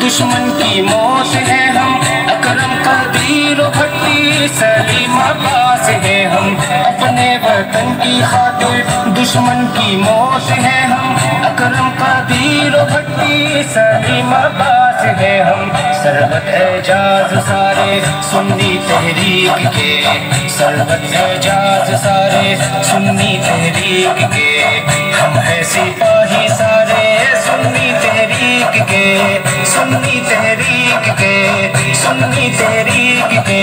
दुश्मन की मौत है हम। अकरम कदीर भट्टी सलीम अब्बास है हम। अपने वतन की खातिर दुश्मन की मौत है हम। अकरम कदीर भट्टी सलीम अब्बास है हम। सरबत एजाज सारे, सुन्नी तहरीक के। सरबत एजाज सारे, सुन्नी तहरीक के। हम है सिपाही सुन्नी तहरीक के सुन्नी तहरीक के